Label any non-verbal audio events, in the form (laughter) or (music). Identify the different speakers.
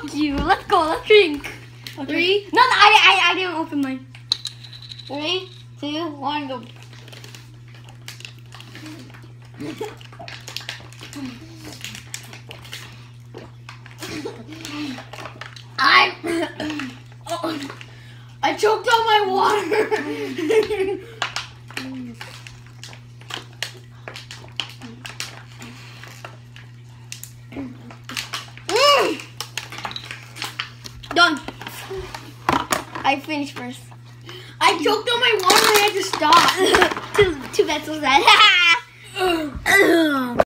Speaker 1: Fuck you. Let's go. Let's drink.
Speaker 2: Three,
Speaker 1: No, no, I, I, I didn't open mine.
Speaker 2: three, two, one, go. I oh, (coughs) I choked on my water. (laughs)
Speaker 1: Done. I finished first.
Speaker 2: I choked on my water and I had to stop. (laughs)
Speaker 1: two, two pencils. (laughs)